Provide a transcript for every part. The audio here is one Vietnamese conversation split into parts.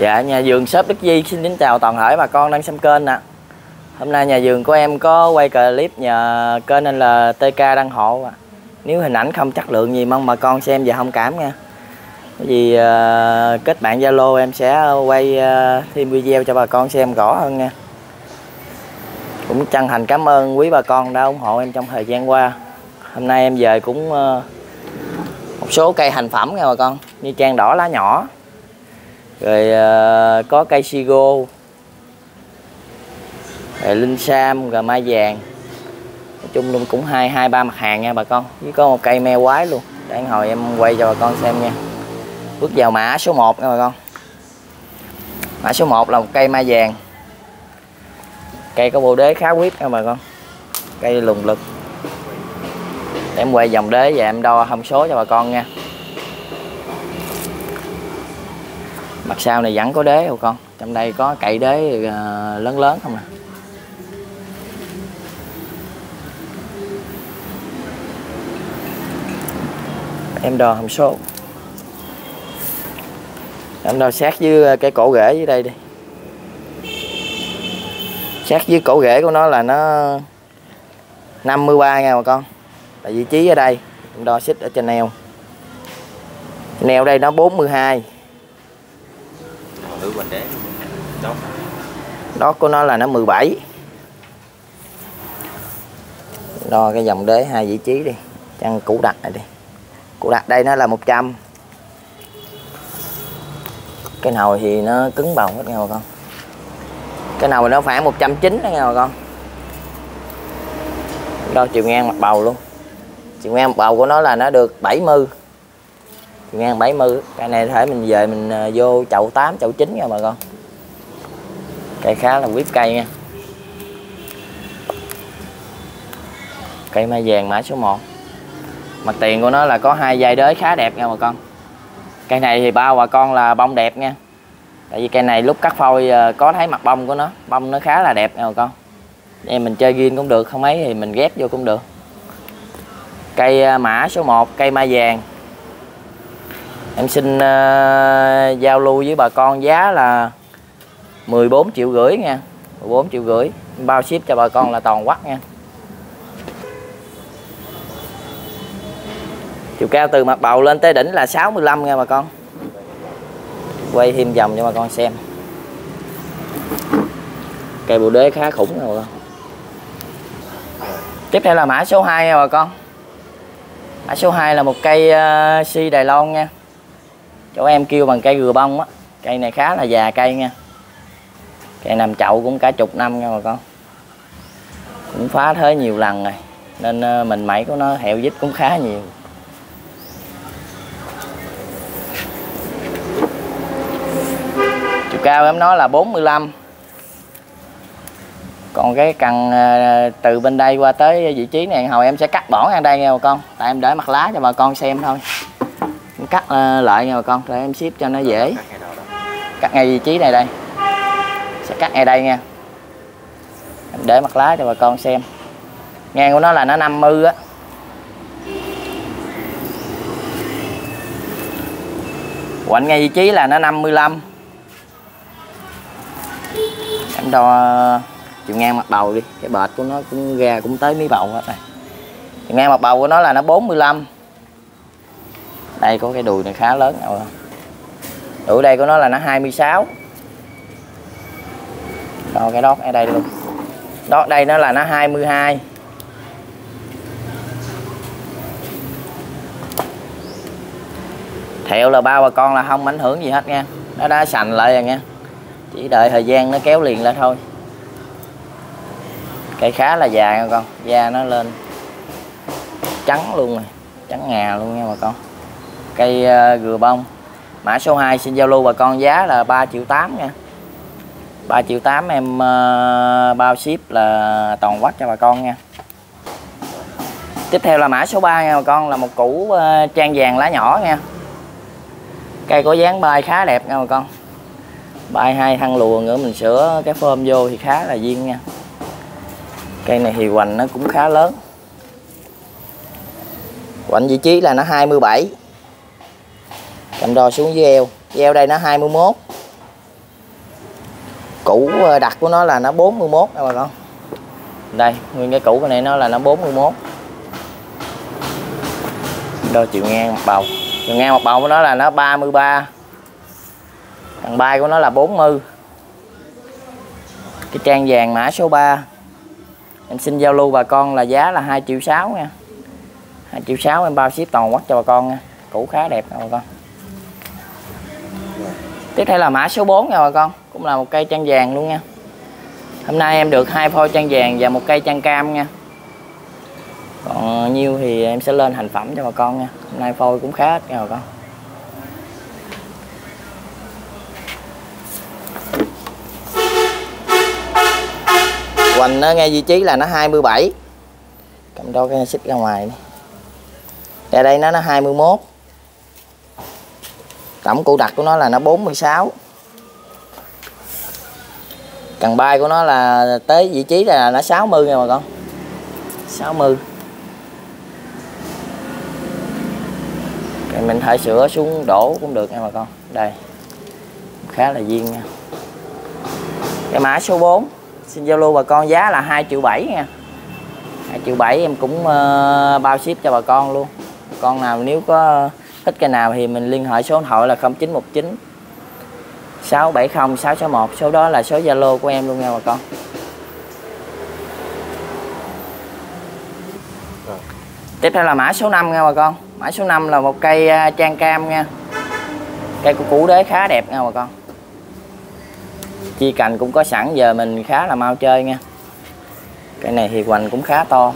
Dạ nhà vườn shop Đức Di xin kính chào toàn thể bà con đang xem kênh nè Hôm nay nhà vườn của em có quay clip nhờ kênh nên là TK đăng hộ à. Nếu hình ảnh không chất lượng gì mong bà con xem và thông cảm nha. Vì uh, kết bạn Zalo em sẽ quay uh, thêm video cho bà con xem rõ hơn nha. Cũng chân thành cảm ơn quý bà con đã ủng hộ em trong thời gian qua. Hôm nay em về cũng uh, một số cây hành phẩm nha bà con Như trang đỏ lá nhỏ rồi uh, có cây sigo rồi linh sam rồi mai vàng. Nói chung luôn cũng hai hai ba mặt hàng nha bà con. Với có một cây me quái luôn. Để hồi em quay cho bà con xem nha. Bước vào mã số 1 nha bà con. Mã số 1 là một cây mai vàng. Cây có bộ đế khá quyết nha bà con. Cây lùng lực. Để em quay dòng đế và em đo thông số cho bà con nha. Mặt sau này vẫn có đế không con? Trong đây có cậy đế uh, lớn lớn không à em đo hầm số. Em đo sát với ờ, cái cổ rễ dưới đây đi. Sát với cổ rễ của nó là nó 53 nha bà con. Là vị trí ở đây em đo xích ở trên neo. Neo đây nó 42 thử Hoàng đế đó đó, của nó là nó 17 đo cái dòng đế hai vị trí đi. Chăn củ đặt này đi. Củ đặt đây nó là 100 cái nồi thì nó cứng bầu hết nghe bà con. Cái nồi nó khoảng 190 đó nha bà con. Đo chiều ngang mặt bầu luôn. Chiều ngang mặt bầu của nó là nó được 70 mươi chiều ngang 70 cái này thể mình về mình ờ, vô chậu 8 chậu 9 nha bà con. Cây khá là quýt cây nha. Cây mai vàng mã số 1 mặt tiền của nó là có hai dây đới khá đẹp nha bà con. Cây này thì bao bà con là bông đẹp nha. Tại vì cây này lúc cắt phôi ờ, có thấy mặt bông của nó. Bông nó khá là đẹp nha bà con. Em mình chơi ghiên cũng được, không ấy thì mình ghép vô cũng được. Cây ờ, mã số 1 cây mai vàng em xin uh, giao lưu với bà con giá là 14 triệu rưỡi nha. 14 triệu rưỡi. Bao ship cho bà con là toàn quắc nha. Chiều cao từ mặt bầu lên tới đỉnh là 65 nha bà con. Quay thêm vòng cho bà con xem. Cây bồ đế khá khủng nha bà con. Tiếp theo là mã số 2 nha bà con. Mã số 2 là một cây uh, si Đài Loan nha chỗ em kêu bằng cây gừa bông á. Cây này khá là già cây nha. Cây nằm chậu cũng cả chục năm nha bà con. Cũng phá thế nhiều lần rồi, nên ờ, mình mẩy của nó hẹo dít cũng khá nhiều. Chiều cao em nói là 45 còn cái cần ờ, từ bên đây qua tới vị trí này, hồi em sẽ cắt bỏ ngang đây nha bà con. Tại em để mặt lá cho bà con xem thôi cắt ờ, lại nha bà con. Để em ship cho nó dễ. Cắt ngay vị trí này đây. Sẽ cắt ngay đây nha. Em để mặt lá cho bà con xem. Ngang của nó là nó 50 á. Quạnh ngay vị trí là nó 55 em đo chiều ngang mặt đầu đi. Cái bệt của nó cũng ra cũng tới mí bầu hết này. Chiều ngang mặt bầu của nó là nó 45 đây có cái đùi này khá lớn nào đùi đây của nó là nó 26 đo cái đót ở đây luôn. Đó, đây nó là nó 22 thẹo là ba bà con là không ảnh hưởng gì hết nha. Nó đã sành lại rồi nha. Chỉ đợi thời gian nó kéo liền lại thôi. Cây khá là dài nha con. Da nó lên trắng luôn rồi. Trắng ngà luôn nha bà con cây ờ, gừa bông. Mã số 2 xin giao lưu bà con giá là 3 triệu 8 nha. 3 triệu 8 em ờ, bao ship là toàn quát cho bà con nha. Tiếp theo là mã số 3 nha bà con, là một củ ờ, trang vàng lá nhỏ nha. Cây có dáng bay khá đẹp nha bà con. Bay hai thăng lùa nữa mình sửa cái phơm vô thì khá là duyên nha. Cây này thì hoành nó cũng khá lớn. Hoành vị trí là nó 27 em đo xuống dưới eo. Eo đây nó 21 cũ đặt của nó là nó 41 nha bà con. Đây, nguyên cái cũ cái này nó là nó 41 đo chiều ngang mặt bầu. Chiều ngang mặt bầu của nó là nó 33 thằng bay của nó là 40 cái trang vàng mã số 3 em xin giao lưu bà con là giá là 2 triệu 6 nha. 2 triệu 6 em bao ship toàn quốc cho bà con nha. Cũ khá đẹp nha bà con tiếp theo là mã số 4 nha bà con. Cũng là một cây trang vàng luôn nha. Hôm nay em được hai phôi trang vàng và một cây trang cam nha. Còn nhiêu thì em sẽ lên thành phẩm cho bà con nha. Hôm nay phôi cũng khá ít nha bà con. Hoành nó nghe vị trí là nó 27 cầm đo cái xích ra ngoài đi. Và đây nó nó 21 tổng cụ đặt của nó là nó 46 cần bay của nó là tới vị trí là nó 60 nha bà con. 60 Rồi mình thể sửa xuống đổ cũng được nha bà con. Đây khá là duyên nha. Cái mã số 4 xin giao lưu bà con giá là 2 triệu 7 nha. 2 triệu 7 em cũng uh, bao ship cho bà con luôn. Con nào nếu có thích cái nào thì mình liên hệ số điện thoại là 0919 670 661 số đó là số Zalo của em luôn nha bà con. Tiếp theo là mã số 5 nha bà con. Mã số 5 là một cây à, trang cam nha. Cây của củ đế khá đẹp nha bà con. Chi cành cũng có sẵn giờ mình khá là mau chơi nha. Cây này thì hoành cũng khá to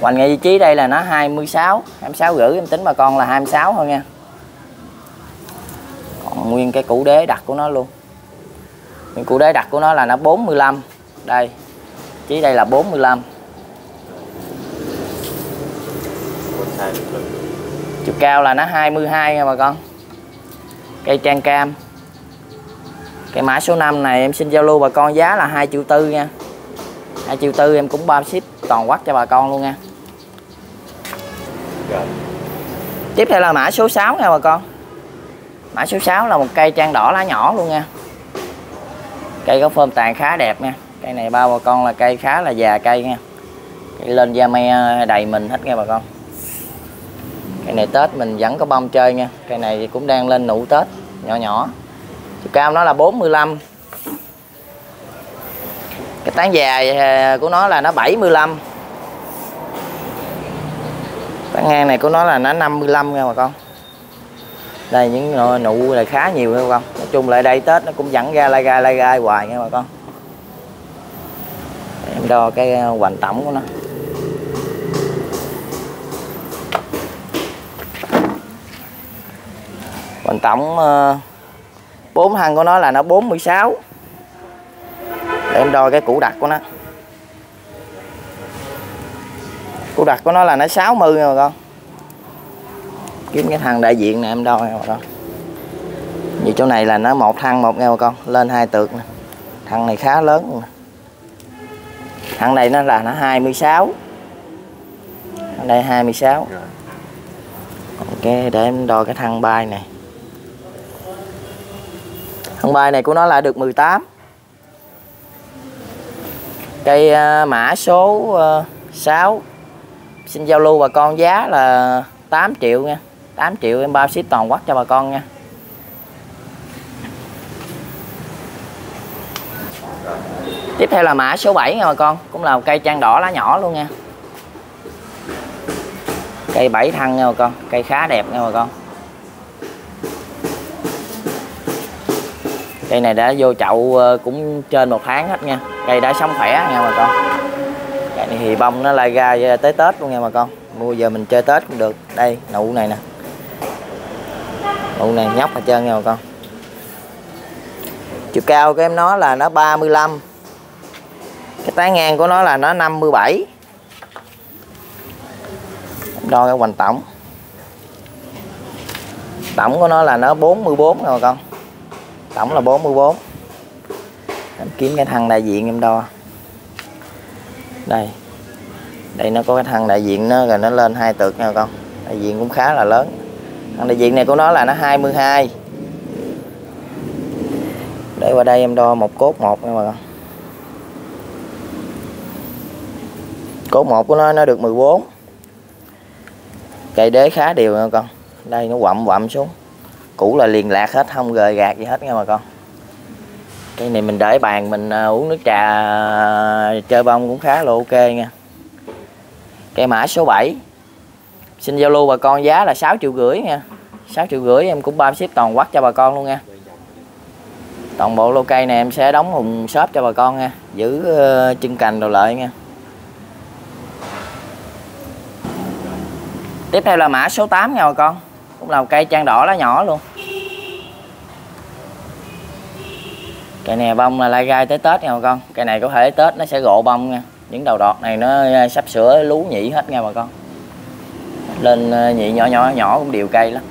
hoành ngay vị trí đây là nó 26 26 rưỡi em tính bà con là 26 thôi nha. Còn nguyên cái củ đế đặt của nó luôn. Nguyên củ đế đặt của nó là nó 45 đây chí đây là 45 chiều cao là nó 22 nha bà con. Cây trang cam. Cái mã số 5 này em xin giao lưu bà con giá là 2 triệu tư nha. 2 triệu tư em cũng bao ship toàn quốc cho bà con luôn nha. Rồi. tiếp theo là mã số 6 nha bà con. Mã số 6 là một cây trang đỏ lá nhỏ luôn nha. Cây có phơm tàn khá đẹp nha. Cây này bao bà con là cây khá là già cây nha. Cây lên da me đầy mình hết nha bà con. Cây này tết mình vẫn có bông chơi nha. Cây này cũng đang lên nụ tết, nhỏ nhỏ. Chiều cao nó là 45 cái tán dài à, của nó là nó 75 tán ngang này của nó là nó 55 nha bà con. Đây, những nụ là khá nhiều nha bà con. Nói chung lại đây tết nó cũng dẫn ra lai gai lai gai hoài nha bà con. Em đo cái ờ, hoành tổng của nó. Hoành tổng ờ, bốn thân của nó là nó 46 để em đo cái củ đặt của nó. Củ đặt của nó là nó 60 nha bà con. Kiếm cái thằng đại diện này em đo nha bà con vì chỗ này là nó một thằng một nha bà con lên hai tược nè. Thằng này khá lớn nè. Thằng này nó là nó 26 thằng đây 26 ok để em đo cái thằng bay này. Thằng bài này của nó là được 18 cây uh, mã số uh, 6 xin giao lưu bà con giá là 8 triệu nha. 8 triệu em bao ship toàn quốc cho bà con nha. Tiếp theo là mã số 7 nha bà con, cũng là một cây trang đỏ lá nhỏ luôn nha. Cây 7 thân nha bà con, cây khá đẹp nha bà con. Cây này đã vô chậu ờ, cũng trên một tháng hết nha. Cây đã sống khỏe nha bà con thì bông nó lai ra tới tết luôn nha bà con. Mua giờ mình chơi tết cũng được. Đây, nụ này nè. Nụ này nhóc hết trơn nha bà con. Chiều cao của em nó là nó 35 cái tán ngang của nó là nó 57 đo cái hoành tổng. Tổng của nó là nó 44 nha bà con. Tổng là 44 em kiếm cái thằng đại diện em đo đây. Đây nó có cái thằng đại diện nó, rồi nó lên hai tược nha con. Đại diện cũng khá là lớn. Thằng đại diện này của nó là nó 22 để qua đây em đo một cốt một nha bà con. Cốt một của nó nó được 14 cây đế khá đều nha con. Đây nó quặm quặm xuống. Cũ là liền lạc hết, không gời gạt gì hết nha bà con cái này mình để bàn, mình à, uống nước trà à, chơi bông cũng khá là ok nha. Cây mã số 7 xin giao lưu bà con giá là 6 triệu rưỡi nha. 6 triệu rưỡi em cũng bao ship toàn quắc cho bà con luôn nha. Toàn bộ lô cây này em sẽ đóng hùng shop cho bà con nha. Giữ ờ, chân cành đồ lợi nha. Tiếp theo là mã số 8 nha bà con. Cũng là một cây trang đỏ lá nhỏ luôn. Cây này bông là lai gai tới tết nha bà con. Cây này có thể tết nó sẽ gộ bông nha. Những đầu đọt này nó ờ, sắp sửa lú nhị hết nha bà con. Lên ờ, nhị nhỏ nhỏ nhỏ cũng đều cây lắm.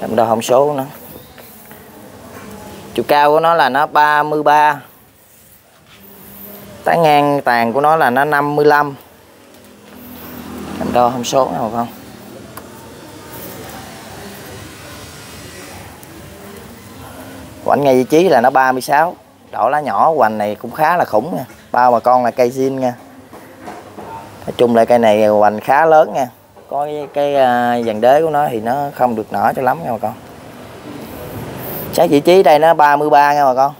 Em đo thông số của nó. Chiều cao của nó là nó 33 tán ngang tàn của nó là nó 55 em đo thông số nào không quảnh ngay vị trí là nó 36 đỏ lá nhỏ hoành này cũng khá là khủng nha. Bao bà con là cây zin nha. Nói chung là cây này hoành khá lớn nha. Có cái, cái uh, dàn đế của nó thì nó không được nở cho lắm nha bà con. Sát vị trí đây nó 33 nha bà con.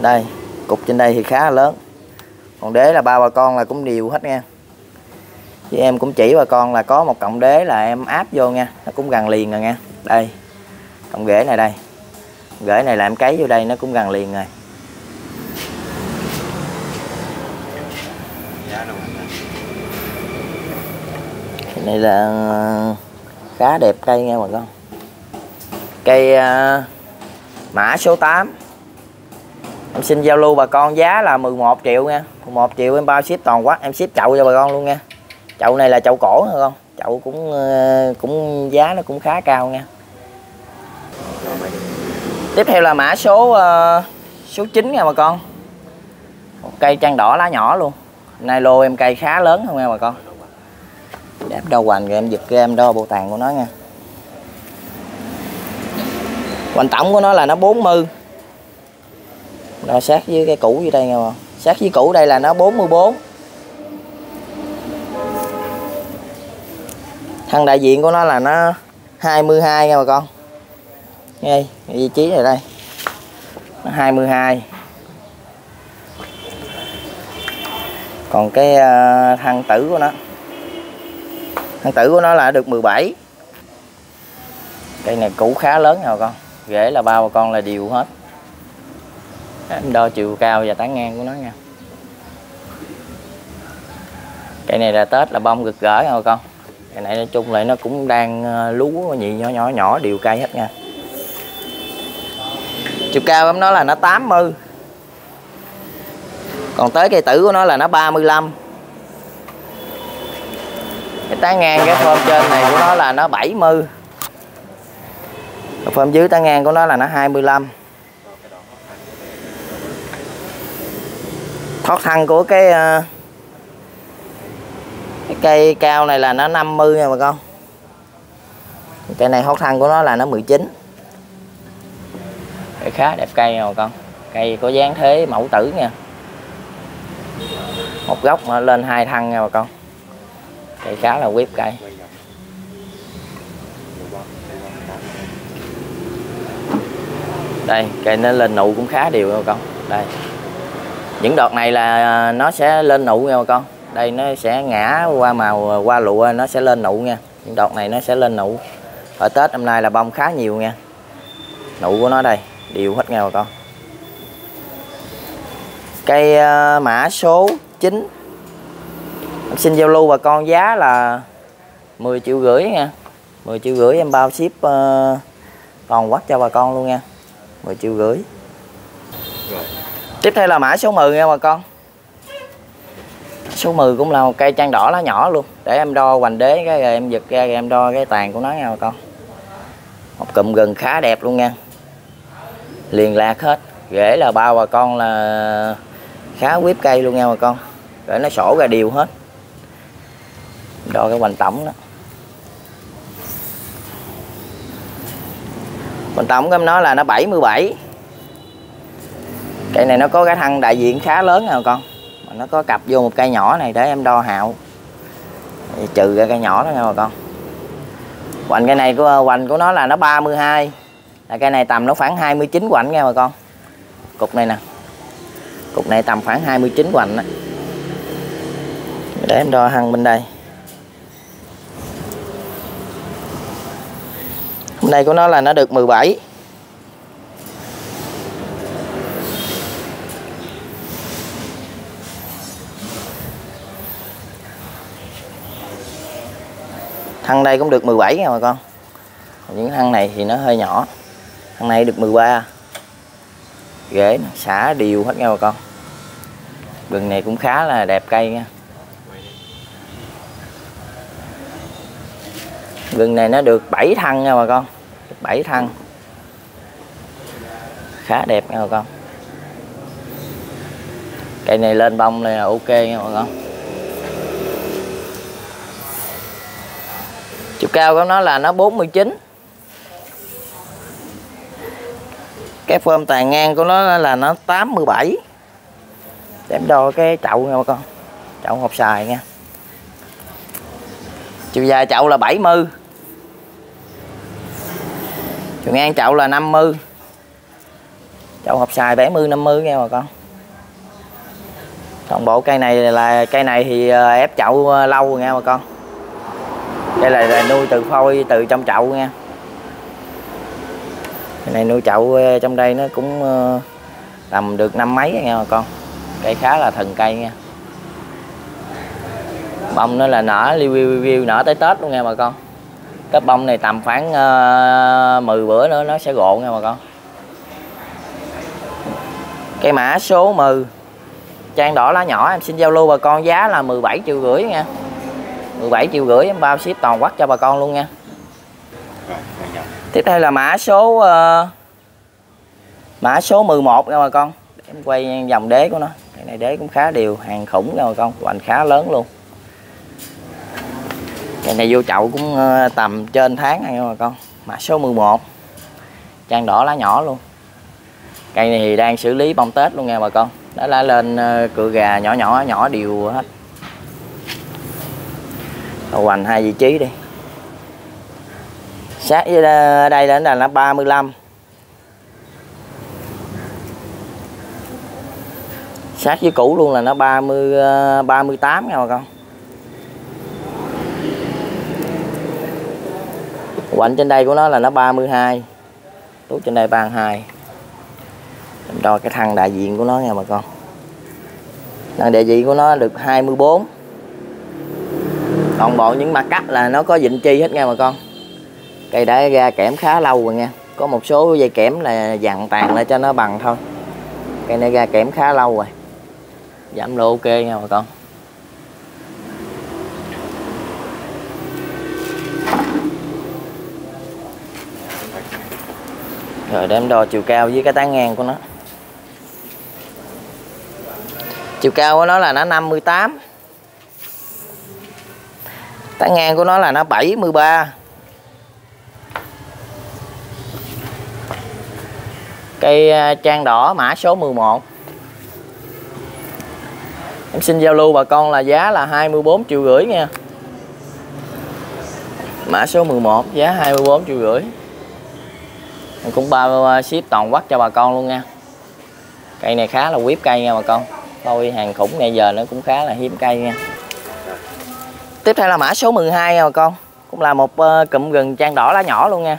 Đây cục trên đây thì khá là lớn. Còn đế là ba bà con là cũng đều hết nha. Với em cũng chỉ bà con là có một cộng đế là em áp vô nha. Nó cũng gần liền rồi nha. Đây cộng ghế này đây ghế này làm cấy vô đây nó cũng gần liền rồi. Cái này là ờ, khá đẹp cây nha bà con. Cây uh, mã số 8 em xin giao lưu bà con giá là 11 triệu nha. 11 triệu em bao ship toàn quốc em ship chậu cho bà con luôn nha. Chậu này là chậu cổ hả con? Chậu cũng ờ, cũng giá nó cũng khá cao nha tiếp theo là mã số uh, số 9 nha bà con. Một cây trang đỏ lá nhỏ luôn. Nay lô em cây khá lớn không nha bà con. Đẹp đo hoành rồi em giật ra em đo bộ tàn của nó nha. Hoành tổng của nó là nó 40 đo sát với cái cũ dưới đây nha bà sát với cũ đây là nó 44 thân đại diện của nó là nó 22 nha bà con đây vị trí này đây. Nó 22 còn cái ờ, uh, thân tử của nó. Thân tử của nó là được 17 cây này cũ khá lớn nào con? Rễ là bao bà con là đều hết. Em đo chiều cao và tán ngang của nó nha. Cây này là tết là bông gực gỡ nha bà con? Cây này nói chung lại nó cũng đang ờ, lú nhị nhỏ nhỏ nhỏ đều cây hết nha chiều cao của nó là nó 80 còn tới cây tử của nó là nó 35 cái tá ngang cái phơm trên này của nó là nó 70 cái phơm dưới tá ngang của nó là nó 25 thoát thân của cái ờ, cái cây cao này là nó 50 nha bà con. Cây này hốt thân của nó là nó 19 cây khá đẹp cây nha bà con. Cây có dáng thế mẫu tử nha. Một gốc mà lên hai thân nha bà con. Cây khá là quyết cây. Đây, cây nó lên nụ cũng khá đều nha bà con. Đây. Những đợt này là à, nó sẽ lên nụ nha bà con. Đây, nó sẽ ngã qua màu à, qua lụa, nó sẽ lên nụ nha. Những đọt này nó sẽ lên nụ. Ở Tết năm nay là bông khá nhiều nha. Nụ của nó đây đều hết nha bà con. Cây uh, ờ, mã số 9 em xin giao lưu bà con giá là 10 triệu rưỡi nha. 10 triệu rưỡi em bao ship uh, toàn quốc cho bà con luôn nha. 10 triệu rưỡi. Tiếp theo là mã số 10 nha bà con. Số 10 cũng là một cây trang đỏ lá nhỏ luôn. Để em đo hoành đế cái rồi em giật ra rồi em đo cái tàn của nó nha bà con. Một cụm gừng khá đẹp luôn nha liền lạc hết. Rễ là bao bà con là khá quýp cây luôn nha bà con. Để nó sổ ra đều hết. Đo cái hoành tổng đó. Còn tổng em nói là nó 77 cây này nó có cái thân đại diện khá lớn nè con. Mà nó có cặp vô một cây nhỏ này để em đo hạo. Trừ ra cây nhỏ đó nha bà con. Hoành cây này của, hoành của nó là nó 32 là cây này tầm nó khoảng 29 quạnh nha bà con. Cục này nè. Cục này tầm khoảng 29 quạnh đó để em đo hăng bên đây. Hôm nay của nó là nó được 17 thằng đây cũng được 17 nha bà con. Những thằng này thì nó hơi nhỏ thằng này được 13 rễ xả đều hết nha bà con. Rừng này cũng khá là đẹp cây nha. Rừng này nó được 7 thân nha bà con. 7 thân khá đẹp nha bà con. Cây này lên bông là ok nha bà con. Chiều cao của nó là nó 49 cái phơm tàn ngang của nó là nó 87 để em đo cái chậu nha bà con. Chậu hộp xài nha. Chiều dài chậu là 70 chiều ngang chậu là 50 chậu hộp xài 70 50 nha bà con. Toàn bộ cây này là cây này thì ờ, ép chậu ờ, lâu rồi nha bà con. Đây là, là nuôi từ phôi từ trong chậu nha cái này nuôi chậu ờ, trong đây nó cũng ờ, tầm được năm mấy nha bà con. Cây khá là thần cây nha. Bông nó là nở review review nở tới tết luôn nha bà con. Cái bông này tầm khoảng ờ, uh, 10 bữa nữa nó sẽ gộn nha bà con. Cây mã số 10 trang đỏ lá nhỏ em xin giao lưu bà con giá là 17 triệu rưỡi nha. 17 triệu rưỡi em bao ship toàn quốc cho bà con luôn nha tiếp theo là mã số uh, mã số 11 nha bà con. Em quay dòng đế của nó. Cái này đế cũng khá đều hàng khủng nha bà con. Hoành khá lớn luôn. Cái này vô chậu cũng uh, tầm trên tháng nha bà con. Mã số 11 trang đỏ lá nhỏ luôn. Cây này thì đang xử lý bông tết luôn nha bà con. Đó lá lên ờ, uh, cựa gà nhỏ nhỏ nhỏ đều hết. Đầu hoành hai vị trí đi sát với đây đến là nó 35 sát với cũ luôn là nó 30 38 ờ, nha bà con. Quạnh trên đây của nó là nó 32 tuốt trên đây 32 mình đo cái thằng đại diện của nó nha bà con. Thằng đại diện của nó được 24 toàn bộ những mặt cắt là nó có vịnh chi hết nha bà con cây đã ra kẽm khá lâu rồi nha có một số dây kẽm là dặn tàn lại cho nó bằng thôi. Cây này ra kẽm khá lâu rồi. Giảm độ ok nha bà con. Rồi, đem đo chiều cao với cái tán ngang của nó. Chiều cao của nó là nó 58 tán ngang của nó là nó 73 cây à, trang đỏ mã số 11 em xin giao lưu bà con là giá là 24 triệu rưỡi nha. Mã số 11 giá 24 triệu rưỡi. Em cũng bao ship toàn quốc cho bà con luôn nha. Cây này khá là quý cây nha bà con. Thôi hàng khủng ngày giờ nó cũng khá là hiếm cây nha. Tiếp theo là mã số 12 nha bà con. Cũng là một uh, cụm gừng trang đỏ lá nhỏ luôn nha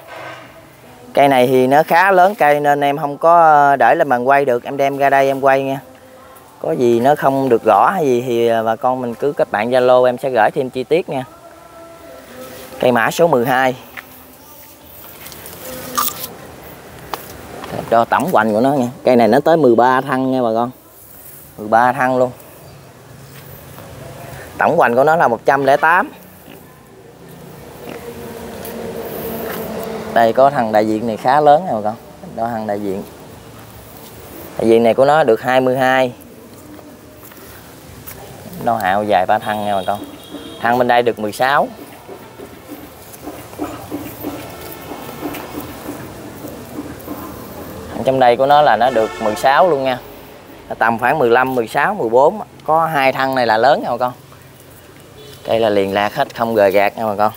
cây này thì nó khá lớn cây nên em không có ờ, để lên bàn quay được. Em đem ra đây em quay nha. Có gì nó không được rõ hay gì thì ờ, bà con mình cứ kết bạn Zalo em sẽ gửi thêm chi tiết nha. Cây mã số 12 cho tổng hoành của nó nha. Cây này nó tới 13 thân nha bà con. 13 thân luôn. Tổng hoành của nó là 108 đây, có thằng đại diện này khá lớn nè bà con. Đó, thằng đại diện. Đại diện này của nó được 22 nó hạo dài ba thân nha bà con. Thằng bên đây được 16 thằng trong đây của nó là nó được 16 luôn nha. Tầm khoảng 15 16 14 có hai thân này là lớn nha bà con. Đây là liền lạc hết, không gờ gạt nha bà con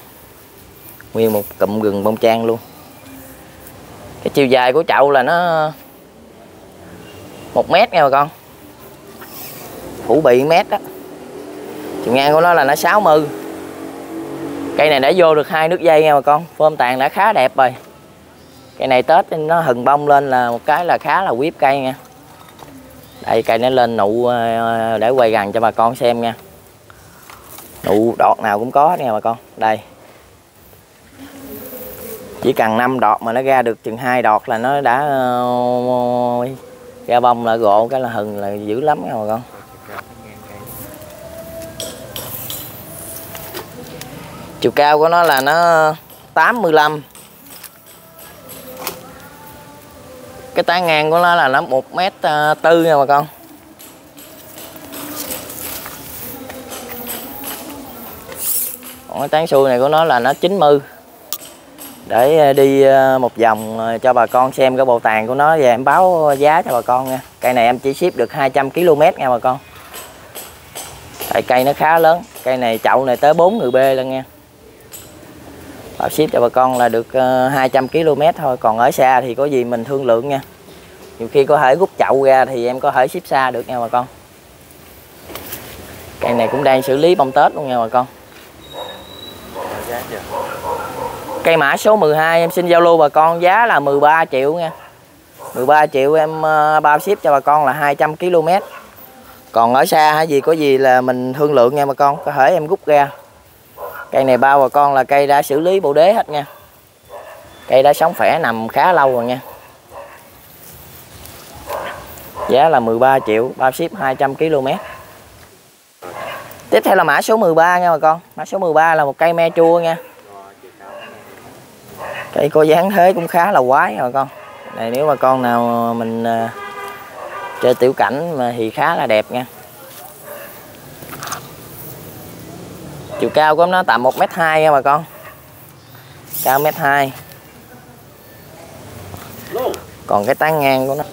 nguyên một cụm gừng bông trang luôn. Cái chiều dài của chậu là nó một mét nha bà con. Phủ bị mét đó chiều ngang của nó là nó 60 cây này đã vô được hai nước dây nha bà con. Phơm tàn đã khá đẹp rồi. Cây này tết nó hừng bông lên là một cái là khá là quýp cây nha. Đây, cây nó lên nụ ờ, để quay gần cho bà con xem nha. Nụ đọt nào cũng có nha bà con. Đây chỉ cần 5 đọt mà nó ra được chừng hai đọt là nó đã ờ, ra bông là gộ cái là hừng là dữ lắm nha bà con. Chiều cao của nó là nó 85 cái tán ngang của nó là nó một mét ờ, tư nha bà con. Còn cái tán xuôi này của nó là nó 90 để ờ, đi ờ, một vòng ờ, cho bà con xem cái bộ tàn của nó. Và em báo giá cho bà con nha. Cây này em chỉ ship được 200 km nha bà con. Tại cây nó khá lớn. Cây này chậu này tới 4 người B luôn nha. Bảo ship cho bà con là được 200 km thôi. Còn ở xa thì có gì mình thương lượng nha. Nhiều khi có thể rút chậu ra thì em có thể ship xa được nha bà con. Cây này cũng đang xử lý bông tết luôn nha bà con cây mã số 12 em xin giao lưu bà con giá là 13 triệu nha. 13 triệu em ờ, bao ship cho bà con là 200 km còn ở xa hay gì, có gì là mình thương lượng nha bà con, có thể em rút ra. Cây này bao bà con là cây đã xử lý bộ đế hết nha. Cây đã sống khỏe, nằm khá lâu rồi nha. Giá là 13 triệu, bao ship 200 km tiếp theo là mã số 13 nha bà con. Mã số 13 là một cây me chua nha cây có dáng thế cũng khá là quái rồi con. Này, nếu mà con nào mình à, chơi tiểu cảnh mà thì khá là đẹp nha. Chiều cao của nó tầm 1m2 nha bà con. Cao 1m2 còn cái tán ngang của nó.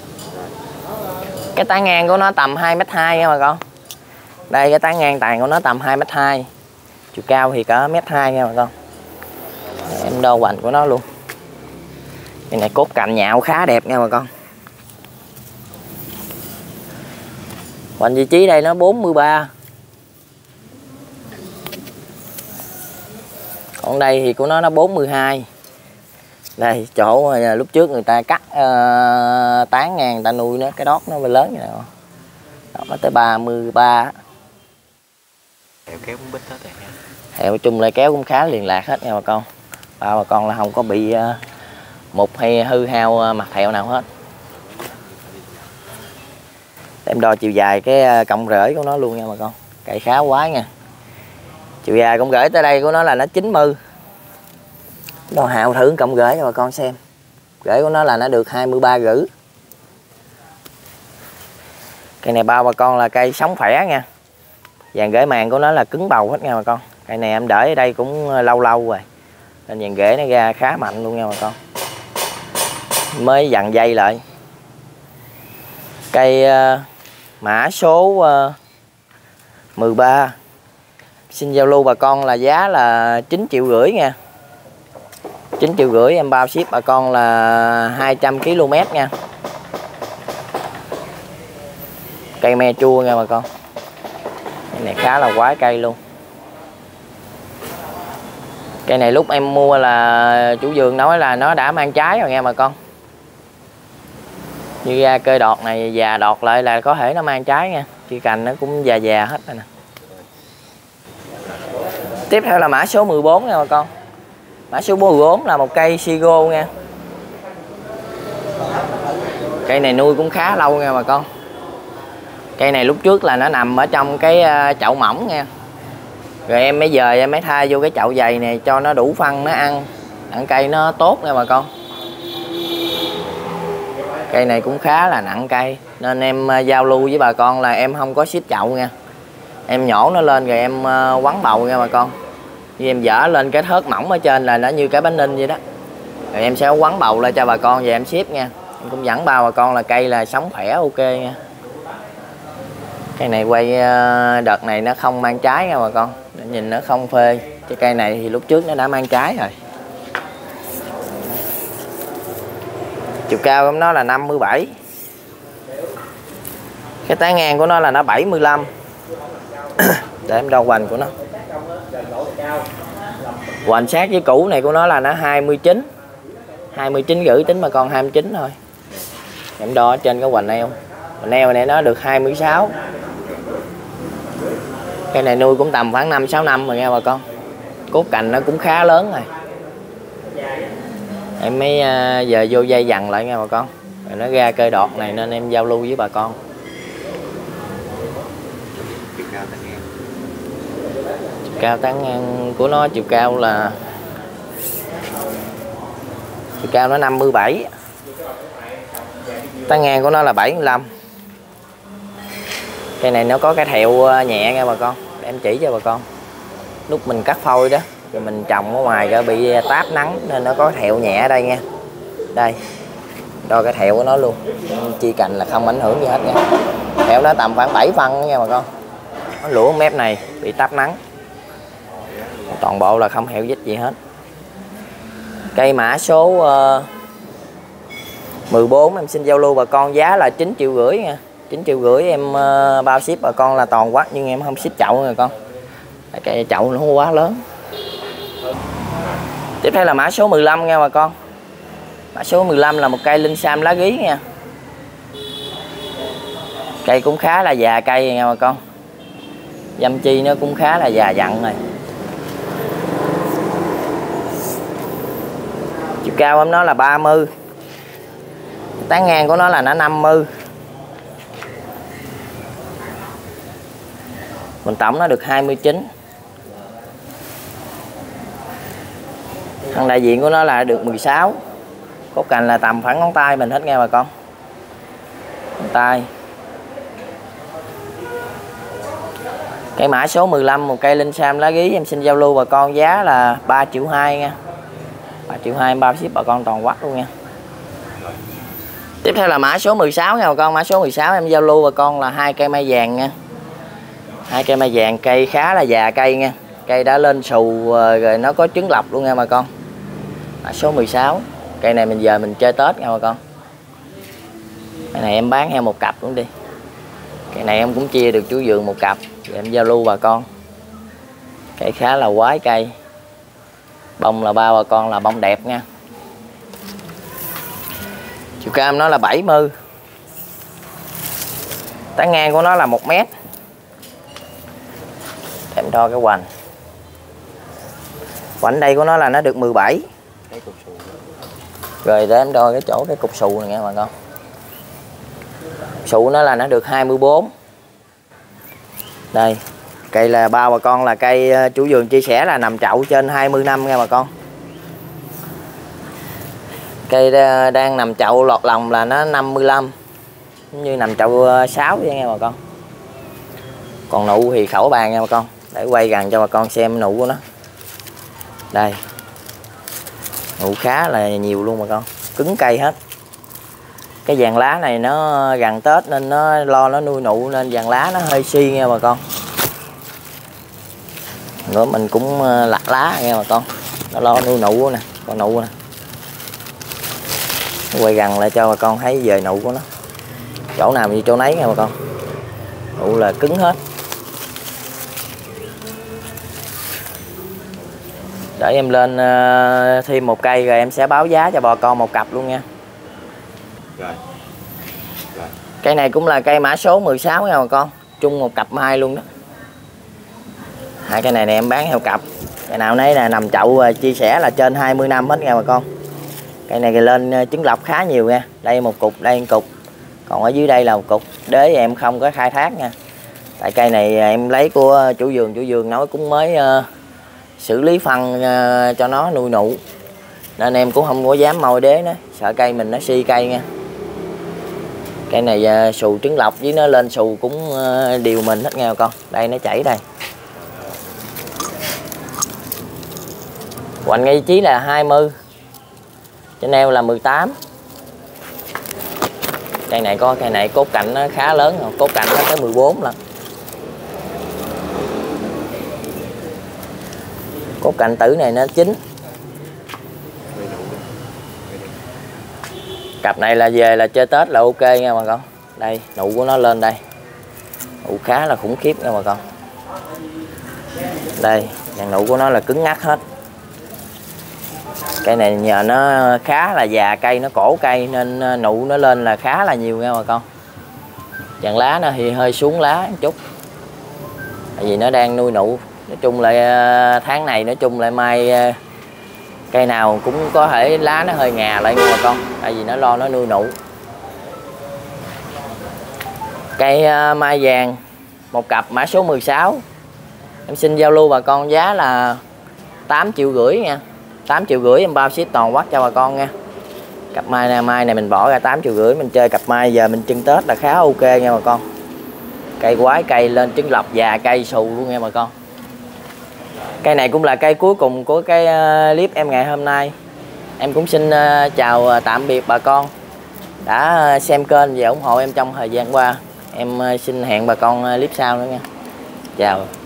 Cái tán ngang của nó tầm 2m2 nha bà con. Đây, cái tán ngang tàn của nó tầm 2m2 chiều cao thì có mét hai nha bà con em đo hoành của nó luôn. Cái này cốt cành nhạo khá đẹp nha bà con. Hoành vị trí đây nó 43 còn đây thì của nó nó 42 đây chỗ lúc trước người ta cắt uh, tán ngang người ta nuôi nó cái đót nó mới lớn như nào đó, nó tới 33 heo kéo cũng bít hết rồi nha. Heo chung lại kéo cũng khá liền lạc hết nha bà con ba bà con là không có bị một mục hay hư hao à, mặt thẹo nào hết. Em đo chiều dài cái cọng rễ của nó luôn nha bà con. Cậy khá quá nha. Chiều dài cọng rễ tới đây của nó là nó 90 đo hào thử cọng rễ cho bà con xem. Rễ của nó là nó được 23 rưỡi Cây này bao bà con là cây sống khỏe nha. Vàng rễ màng của nó là cứng bầu hết nha bà con. Cây này em để ở đây cũng lâu lâu rồi. Nên dàn ghế nó ra khá mạnh luôn nha bà con. Mới dặn dây lại. Cây uh, mã số ờ, uh, 13 Xin giao lưu bà con là giá là 9 triệu rưỡi nha. 9 triệu rưỡi em bao ship bà con là 200 km nha. Cây me chua nha bà con. Cái này khá là quái cây luôn cây này lúc em mua là chủ vườn nói là nó đã mang trái rồi nghe bà con. Như ra cây đọt này, già đọt lại là có thể nó mang trái nha. Chi cành nó cũng già già hết rồi nè. Tiếp theo là mã số 14 nha bà con. Mã số 14 là một cây sigo nha. Cây này nuôi cũng khá lâu nha bà con. Cây này lúc trước là nó nằm ở trong cái ờ, chậu mỏng nha rồi em mới về em mới thay vô cái chậu dày này cho nó đủ phân, nó ăn. Ăn cây nó tốt nha bà con. Cây này cũng khá là nặng cây, nên em ờ, giao lưu với bà con là em không có ship chậu nha. Em nhổ nó lên rồi em quắn quấn bầu nha bà con. Như em dở lên cái thớt mỏng ở trên là nó như cái bánh ninh vậy đó. Rồi em sẽ quấn bầu lên cho bà con và em ship nha. Em cũng dẫn bao bà con là cây là sống khỏe, ok nha. Cây này quay ờ, đợt này nó không mang trái nha bà con nhìn nó không phê. Cái cây này thì lúc trước nó đã mang trái rồi. Chiều cao của nó là 57 cái tán ngang của nó là nó 75 để em đo hoành của nó. Hoành sát với cũ này của nó là nó 29 29 gửi tính mà còn 29 thôi. Em đo ở trên cái hoành neo hoành neo này nó được 26 cái này nuôi cũng tầm khoảng 5 6 năm rồi nha bà con. Cốt cành nó cũng khá lớn rồi. Em mới à, giờ vô dây dằn lại nha bà con. Rồi nó ra cây đọt này nên em giao lưu với bà con. Chiều cao tán ngang chiều cao tán ngang của nó chiều cao là chiều cao nó 57 tán ngang của nó là 75 cây này nó có cái thẹo ờ, nhẹ nha bà con. Để em chỉ cho bà con. Lúc mình cắt phôi đó rồi mình trồng ở ngoài ra bị ờ, táp nắng nên nó có thẹo nhẹ ở đây nha. Đây đo cái thẹo của nó luôn. Chi cành là không ảnh hưởng gì hết nha. Thẹo nó tầm khoảng 7 phân nha bà con. Nó lũa mép này bị táp nắng. Toàn bộ là không heo dít gì hết. Cây mã số ờ, uh, 14 em xin giao lưu bà con giá là 9 triệu rưỡi nha. 9 triệu rưỡi em uh, bao ship bà con là toàn quát nhưng em không ship chậu rồi con. Cái chậu nó quá lớn. Tiếp theo là mã số 15 nha bà con. Mã số 15 là một cây linh sam lá gí nha. Cây cũng khá là già cây nha bà con. Dâm chi nó cũng khá là già dặn rồi. Chiều cao của nó là 30 tán ngang của nó là nó 50 mình tổng nó được 29 thằng đại diện của nó là được 16 cốt cành là tầm khoảng ngón tay mình hết nghe bà con. Ngón tay. Cái mã số 15 một cây linh sam lá gí, em xin giao lưu bà con giá là 3 triệu 2 nha. 3 triệu 2 em bao ship bà con toàn quắc luôn nha. Tiếp theo là mã số 16 nha bà con. Mã số 16 em giao lưu bà con là hai cây mai vàng nha hai cây mai vàng cây khá là già cây nha. Cây đã lên xù ờ, rồi nó có trứng lọc luôn nha bà con. À, số 16 cây này mình giờ mình chơi tết nha bà con. Cái này em bán heo một cặp luôn đi. Cây này em cũng chia được chú vườn một cặp để em giao lưu bà con. Cây khá là quái cây. Bông là ba bà con là bông đẹp nha. Chiều cao nó là 70 tán ngang của nó là một mét em đo cái hoành. Hoành đây của nó là nó được 17 cái cục sù rồi để em đo cái chỗ cái cục xù này nha bà con. Xù nó là nó được 24 đây cây là ba bà con là cây ờ, chủ vườn chia sẻ là nằm chậu trên 20 năm nha bà con. Cây đa- đang nằm chậu lọt lòng là nó 55 giống như nằm chậu 6 vậy nha bà con. Còn nụ thì khẩu bàn nha bà con để quay gần cho bà con xem nụ của nó. Đây. Nụ khá là nhiều luôn bà con. Cứng cây hết. Cái vàng lá này nó gần tết nên nó lo nó nuôi nụ nên vàng lá nó hơi suy nghe bà con. Nữa mình cũng ờ, lặt lá nghe bà con. Nó lo nuôi nụ nè, con nụ nè. Quay gần lại cho bà con thấy về nụ của nó. Chỗ nào như chỗ nấy nghe bà con. Nụ là cứng hết. Để em lên ờ, thêm một cây rồi em sẽ báo giá cho bà con một cặp luôn nha. Rồi. Rồi. Cây này cũng là cây mã số 16 nha bà con. Chung một cặp mai luôn đó. Hai cây này này em bán theo cặp. Cây nào nấy là nằm chậu ờ, chia sẻ là trên 20 năm hết nha bà con. Cây này thì lên ờ, trứng lọc khá nhiều nha. Đây một cục đây một cục. Còn ở dưới đây là một cục. Đế em không có khai thác nha. Tại cây này em lấy của chủ vườn chủ vườn nói cũng mới ờ, xử lý phân ờ, cho nó nuôi nụ. Nên em cũng không có dám mồi đế nữa sợ cây mình nó si cây nha. Cây này ờ, xù trứng lọc với nó lên xù cũng ờ, điều mình hết nghe con. Đây, nó chảy đây. Hoành ngay chí là 20 trên eo là 18 cây này có, cây này cốt cạnh nó khá lớn rồi cốt cạnh nó tới 14 lần. Cốt cạnh tử này nó chín. Cặp này là về là chơi tết là ok nha bà con. Đây, nụ của nó lên đây. Nụ khá là khủng khiếp nha bà con. Đây, dàn nụ của nó là cứng ngắc hết. Cây này nhờ nó khá là già cây, nó cổ cây nên ờ, nụ nó lên là khá là nhiều nha bà con. Dàn lá nó thì hơi xuống lá một chút. Tại vì nó đang nuôi nụ nói chung là ờ, tháng này nói chung lại mai ờ, cây nào cũng có thể lá nó hơi ngà lại nha bà con, tại vì nó lo nó nuôi nụ. Cây ờ, mai vàng, một cặp mã số 16 em xin giao lưu bà con giá là 8 triệu rưỡi nha. 8 triệu rưỡi em bao ship toàn quốc cho bà con nha. Cặp mai này mai này mình bỏ ra 8 triệu rưỡi, mình chơi cặp mai giờ mình trưng tết là khá ok nha bà con. Cây quái, cây lên trứng lọc già, cây xù luôn nha bà con cây này cũng là cây cuối cùng của cái ờ, clip em ngày hôm nay. Em cũng xin ờ, chào ờ, tạm biệt bà con đã xem kênh và ủng hộ em trong thời gian qua. Em xin hẹn bà con clip sau nữa nha. Chào.